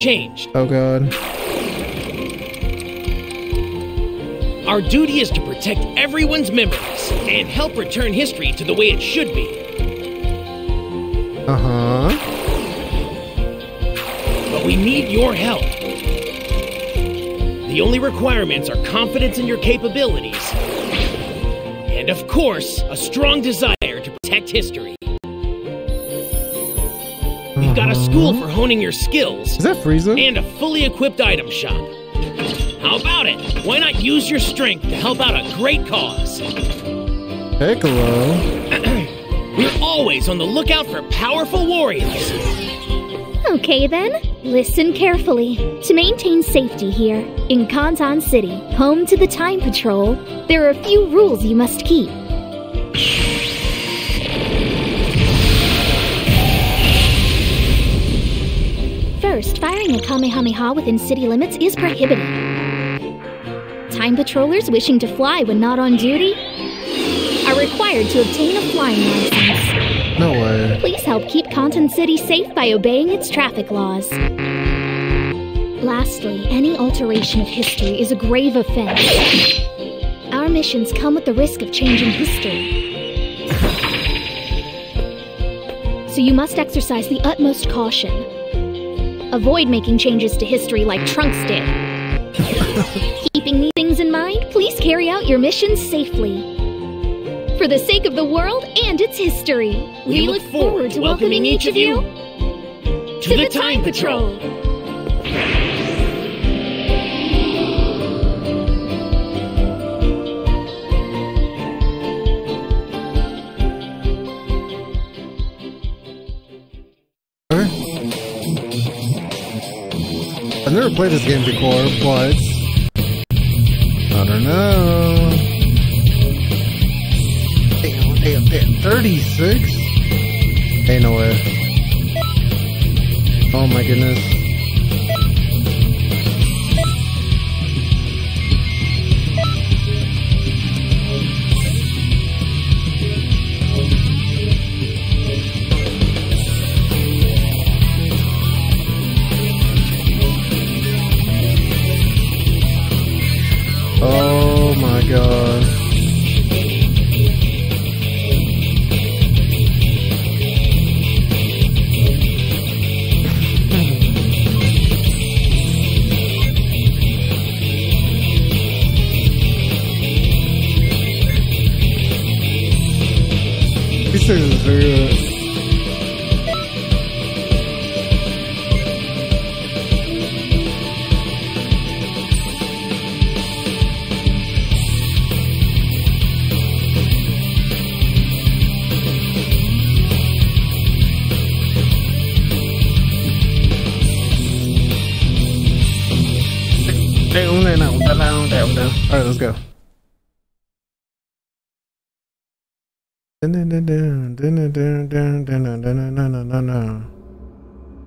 changed. Oh god. Our duty is to protect everyone's memories and help return history to the way it should be. Uh huh. But we need your help. The only requirements are confidence in your capabilities, and of course, a strong desire to protect history. We've got a school for honing your skills Is that Frieza? and a fully equipped item shop. How about it? Why not use your strength to help out a great cause? Piccolo. We're always on the lookout for powerful warriors. Okay then, listen carefully. To maintain safety here, in Conton City, home to the Time Patrol, there are a few rules you must keep. First, firing a Kamehameha within city limits is prohibited. Time patrollers wishing to fly when not on duty are required to obtain a flying license. No way. Please help keep Conton City safe by obeying its traffic laws. Lastly, any alteration of history is a grave offense. Our missions come with the risk of changing history. So you must exercise the utmost caution. Avoid making changes to history like Trunks did. Keeping these things in mind, please carry out your missions safely. For the sake of the world and its history, we, look forward to welcoming each of you to the Time Patrol. Played this game before, but I don't know. Damn, damn, damn. 36? Ain't no way. Oh my goodness.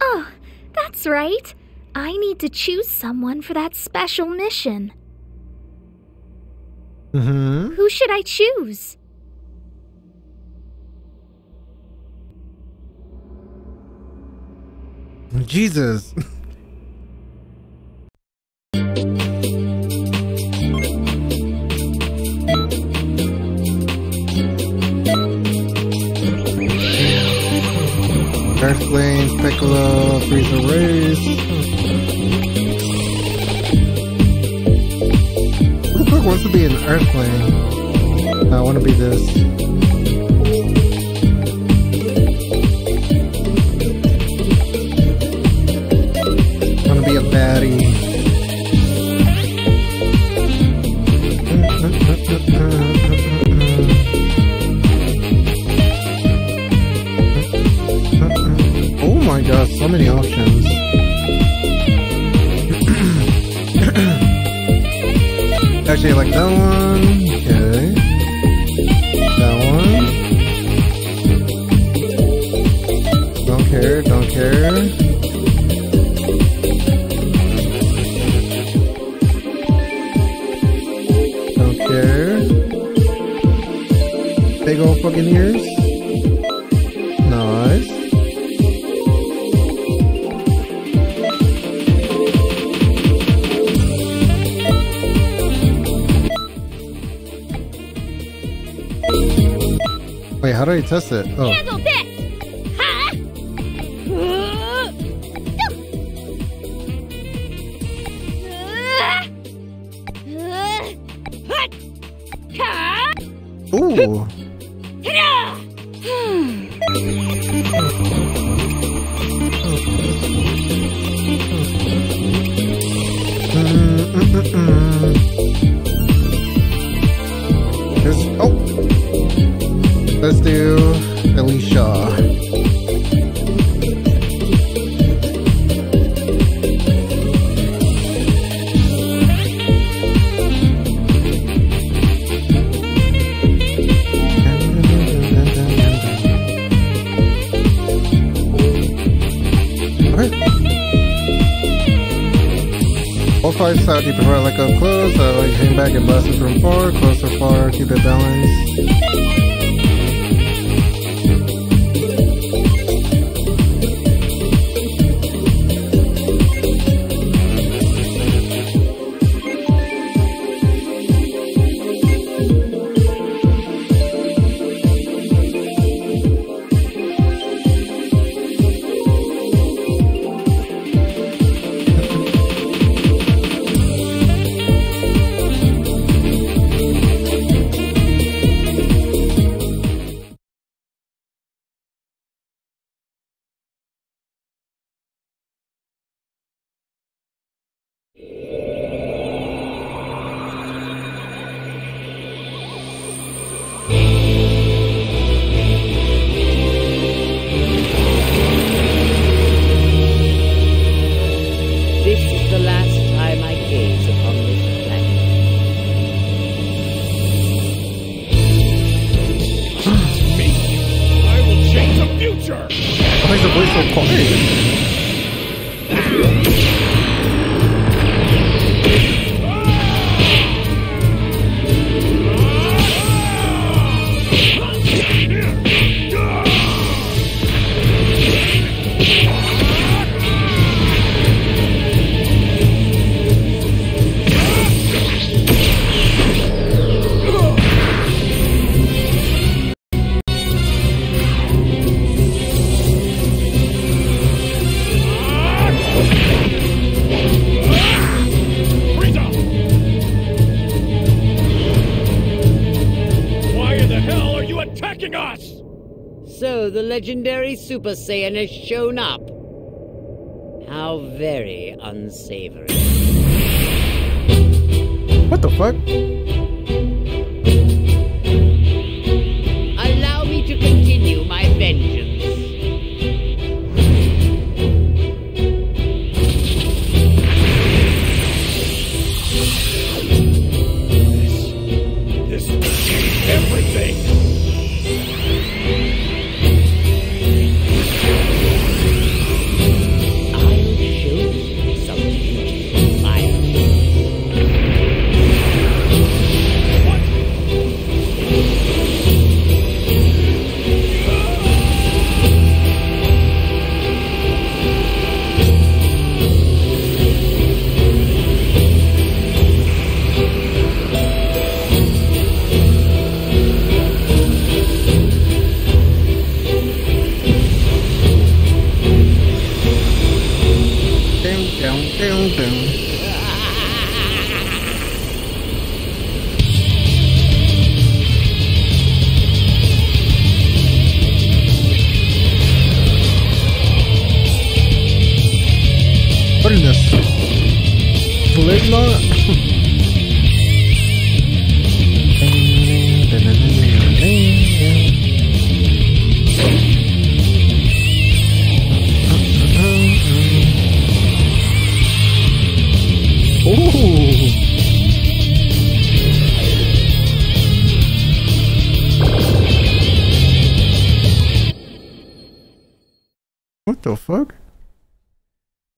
Oh, that's right. I need to choose someone for that special mission. Mm-hmm. Who should I choose? Jesus. So many options. Actually, I like that one. Okay. That one. Don't care, don't care. Don't care. Big old fucking ears. Do I test it? Oh. Handle this! Ha! Ooh. Back and blast it from far, close or far, keep it balanced. kvar. Super Saiyan has shown up. How very unsavory. What the fuck? Allow me to continue my vengeance.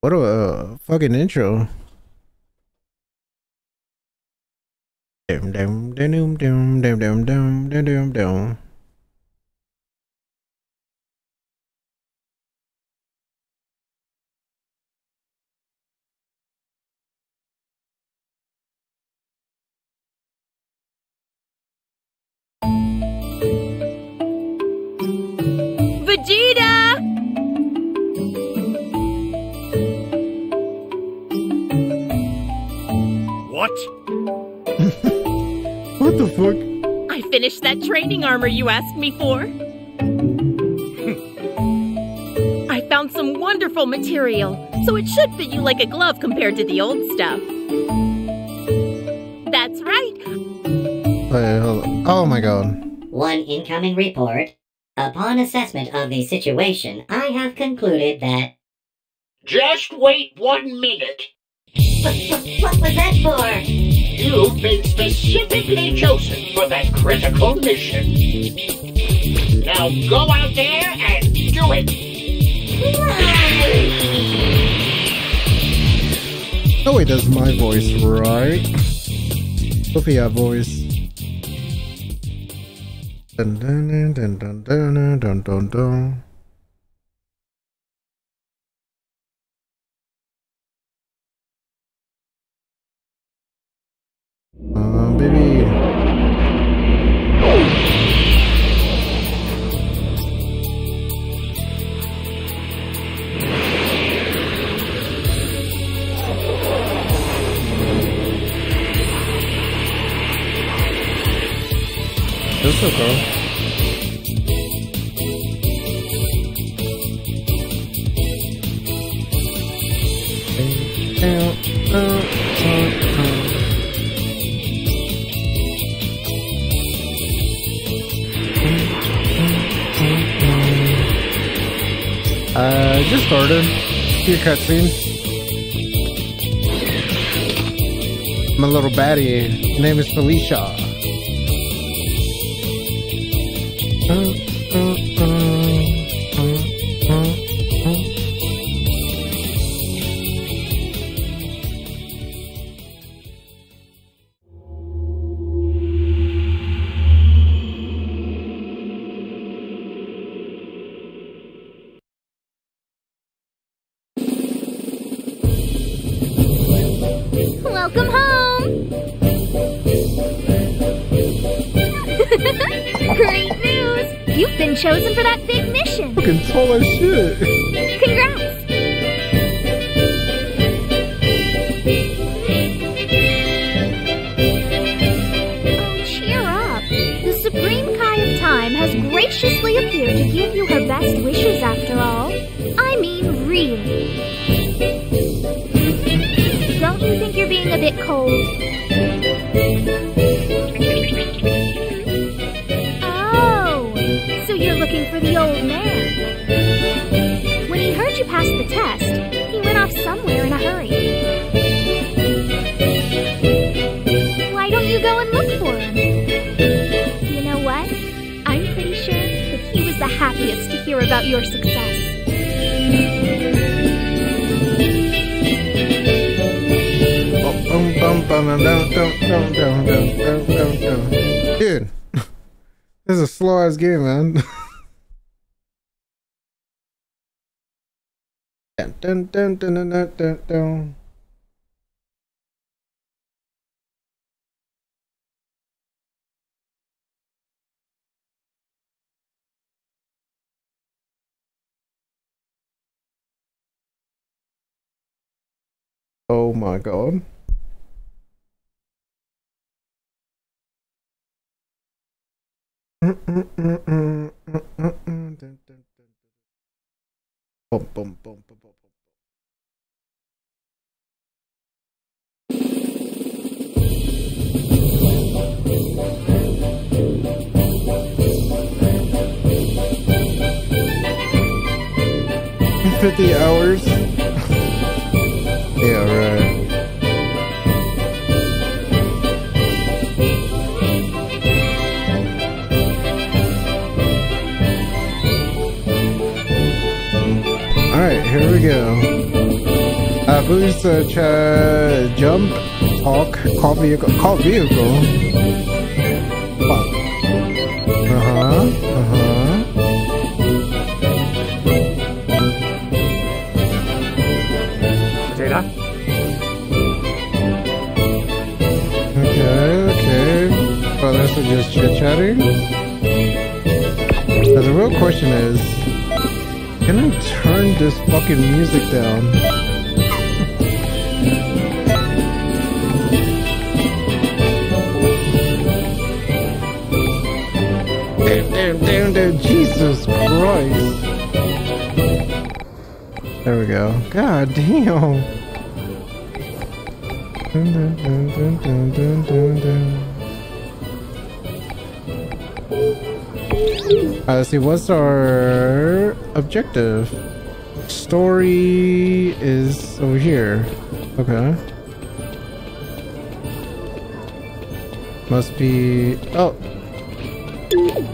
What a uh, fucking intro. Dum dum dum dum dum dum dum dum dum dum. Vegeta! What? What the fuck? I finished that training armor you asked me for. I found some wonderful material, so it should fit you like a glove compared to the old stuff. That's right. Wait, hold on. Oh my god. One incoming report. Upon assessment of the situation, I have concluded that. Just wait one minute. What, what, what was that for? You've been specifically chosen for that critical mission. Now go out there and do it. Oh wait, that's my voice, right? Sophia voice. Dun dun dun dun dun dun dun dun. Uh, maybe... So cool. Uh, just started. A cutscene. My little baddie. Name is Felicia. Chosen for that big mission! Fucking tall as shit. Congrats! Oh, cheer up. The Supreme Kai of Time has graciously appeared to give you her best wishes after all. I mean, really. Don't you think you're being a bit cold? old man. When he heard you passed the test, he went off somewhere in a hurry. Why don't you go and look for him? You know what? I'm pretty sure that he was the happiest to hear about your success. Dude, this is a slow ass game, man. dun, dun, dun, dun, dun, dun, dun. Oh my god. 50 hours? yeah, right. Alright, here we go. Abu search uh, uh jump, talk, call vehicle, call vehicle. Uh huh, uh huh. Well, that's just chit chatting. But the real question is, Can I turn this fucking music down? Jesus Christ. There we go. God damn. Uh, let's see, what's our objective? Story is over here. Okay. Must be. Oh!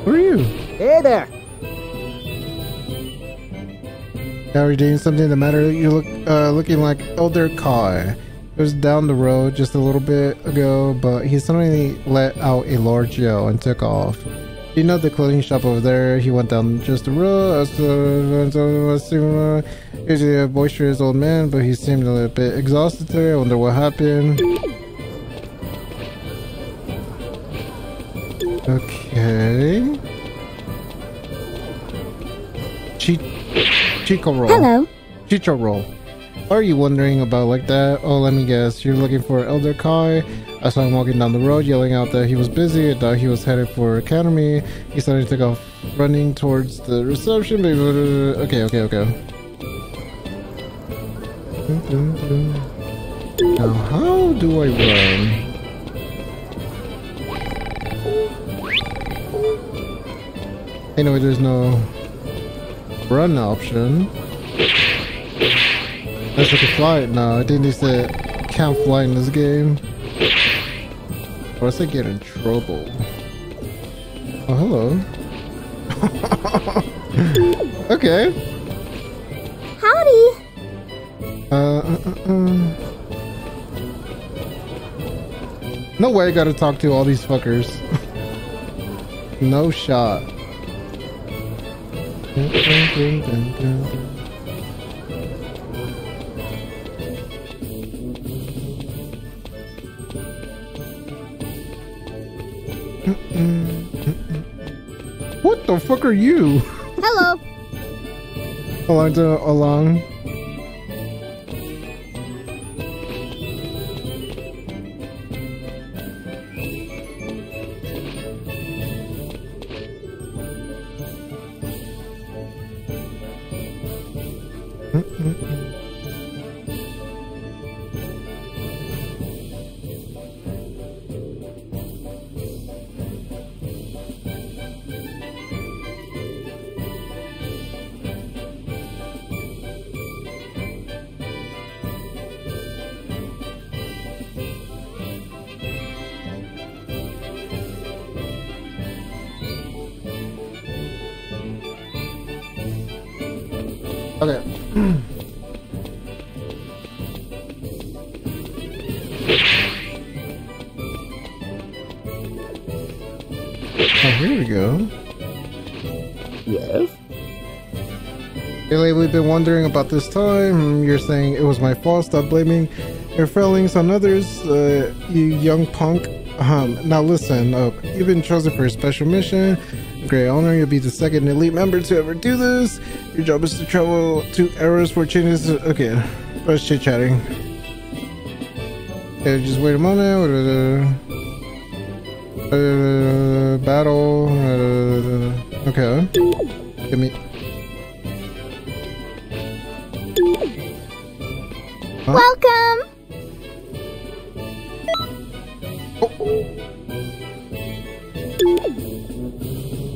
Who are you? Hey there. Now we're doing something the matter. You look uh, looking like Elder Kai. It was down the road just a little bit ago, but he suddenly let out a large yell and took off. You know the clothing shop over there. He went down just the road. Usually a boisterous old man, but he seemed a little bit exhausted today. I wonder what happened. Okay. Chi Chico roll. Hello. Chicho roll. Are you wondering about like that? Oh, let me guess. You're looking for Elder Kai. I saw him walking down the road, yelling out that he was busy. I thought he was headed for Academy. He suddenly took off running towards the reception. Okay, okay, okay. Now, how do I run? Anyway, there's no run option. Unless I can fly it now. I think they said can't fly in this game. Or else I get in trouble. Oh, hello. okay. Howdy. Uh, uh, uh, uh. No way I gotta talk to all these fuckers. no shot. Dun, dun, dun, fuck are you? Hello. Along, along. Oh, here we go. Yes? Hey, we've been wondering about this time. You're saying it was my fault. Stop blaming your failings on others, uh, you young punk. Um, now listen up. You've been chosen for a special mission. Great honor. You'll be the second elite member to ever do this. Your job is to travel to errors for changes. Okay, let's chit chatting. Okay, just wait a moment. Uh, battle. Uh, okay. Give me. Huh? Welcome.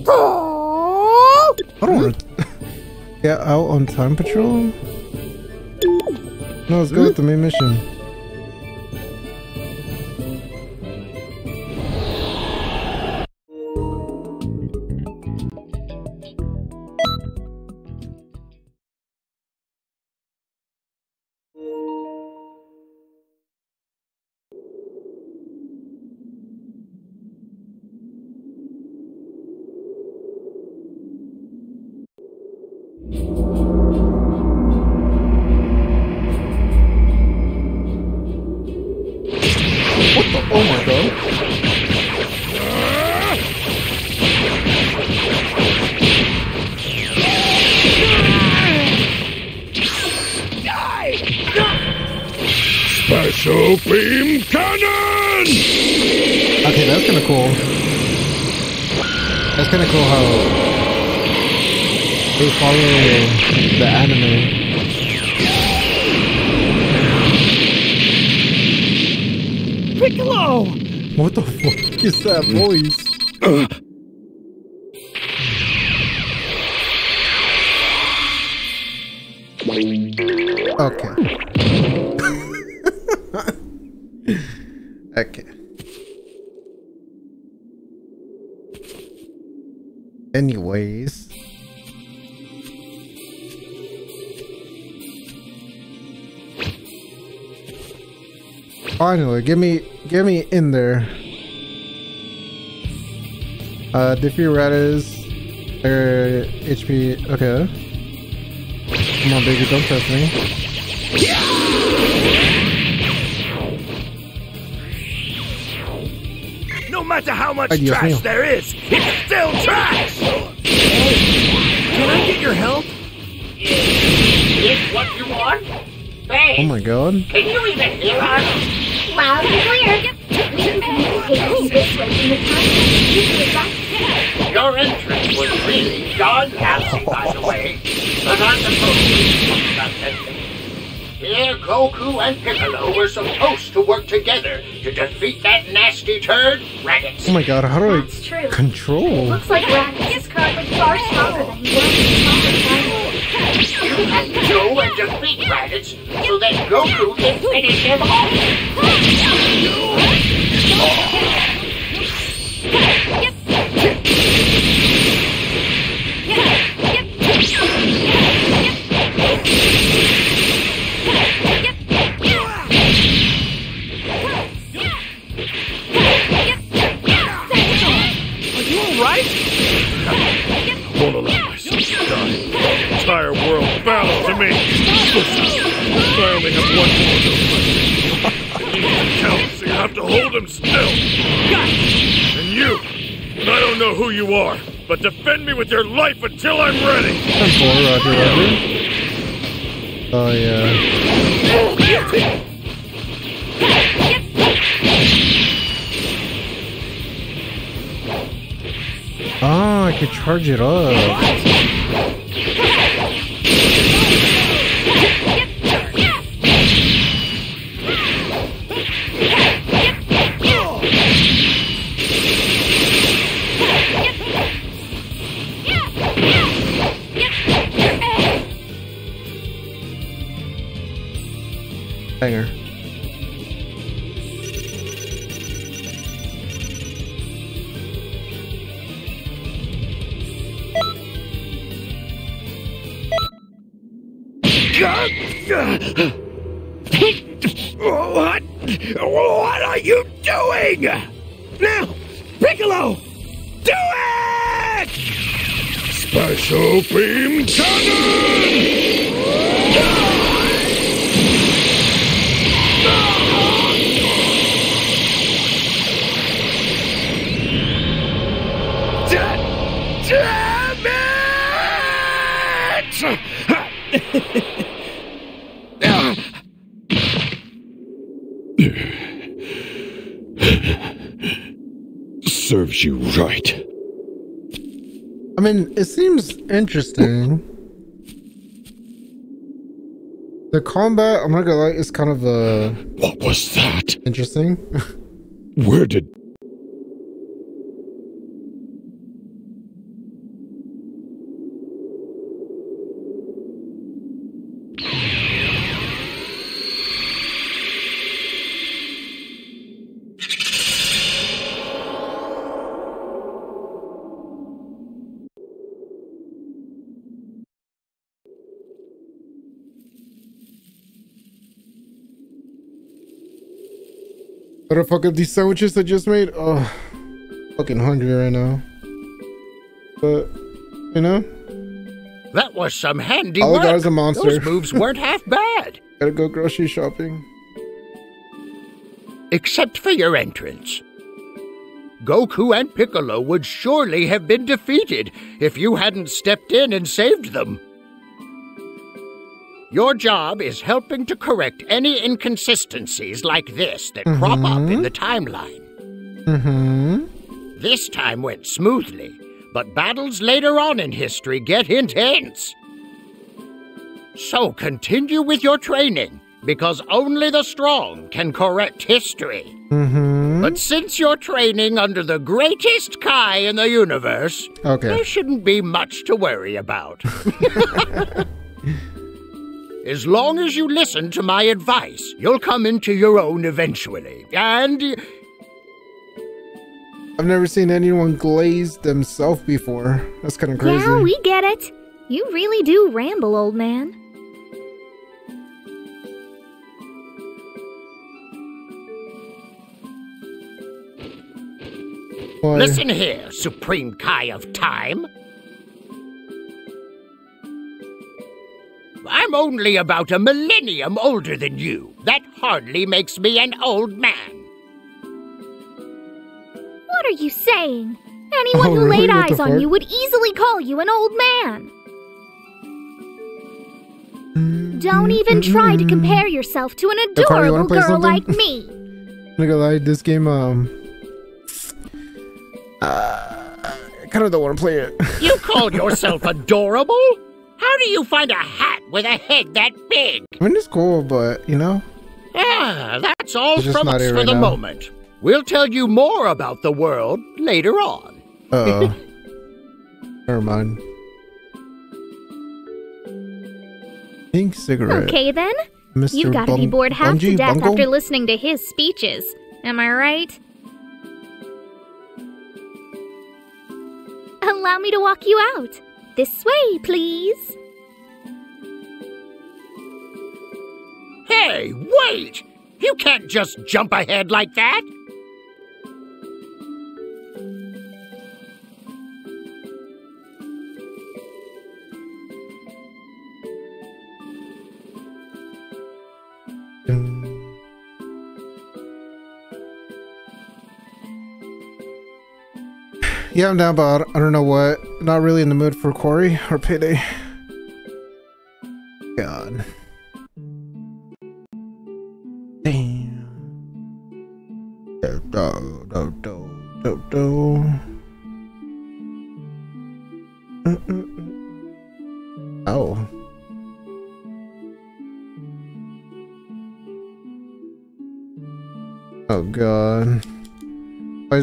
Oh. I don't want to get out on time patrol. No, let's go with the main mission. Okay, that's kind of cool. That's kind of cool how they follow the anime. Piccolo! What the fuck is that voice? Okay. Anyways. Finally, get me get me in there. Uh Diffie Raditz er HP okay. Come on, baby, don't test me. No matter how much Ay, trash there is, it's still trash! Can I get your help? Is what you want? Hey, Oh my god. can you even hear us? Loud and clear. We can communicate with you this way from the time you get back. Your entrance was really John Happy, by the way. But I'm supposed to about that thing. Here, Goku and Piccolo were supposed to work together to defeat that nasty turd, Raditz. Oh my god, how do That's true. I control? Looks like Raditz is currently far stronger than he was in the time. You have to go and defeat Raditz so that Goku can finish him off. Oh. Me with your life until I'm ready. I'm for Roger Roger. Oh yeah. Oh, I could charge it up. Serves you right. I mean, it seems interesting. The combat, I'm not gonna lie, is kind of uh What was that? interesting. Where did. The fuck up these sandwiches I just made? Oh, fucking hungry right now. But, you know, That was some handy oh, All I work. is a monster. Those moves weren't half bad, gotta go grocery shopping. except for your entrance. Goku and Piccolo would surely have been defeated if you hadn't stepped in and saved them. Your job is helping to correct any inconsistencies like this that crop up in the timeline. Mm-hmm. This time went smoothly, but battles later on in history get intense. So continue with your training, because only the strong can correct history. Mm-hmm. But since you're training under the greatest Kai in the universe, Okay. there shouldn't be much to worry about. as long as you listen to my advice, you'll come into your own eventually. And I've never seen anyone glaze themselves before. That's kind of crazy. Yeah, we get it. You really do ramble, old man. Why? listen here, Supreme Kai of Time. I'm only about a millennium older than you. That hardly makes me an old man. What are you saying? Anyone Oh, who really? laid eyes on you would easily call you an old man. Don't even try to compare yourself to an Hey, Carly, you wanna adorable play girl something? like me. Not gonna lie, this game, um, uh, I kind of don't want to play it. You called yourself adorable? How do you find a hat with a head that big? I mean, it's cool, but you know, Ah, that's all It's from us for right the now. moment. We'll tell you more about the world later on. uh oh. Never mind. Pink cigarette. Okay then. Mr. You've got to be bored half to death Bungle? after listening to his speeches. Am I right? Allow me to walk you out. This way, please. Hey, wait! You can't just jump ahead like that! Yeah, I'm down, but I don't know what. Not really in the mood for Quarry or Payday.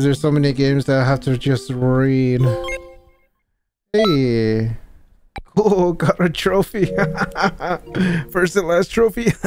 Why is there so many games that I have to just read? Hey. Cool, oh, got a trophy. First and last trophy.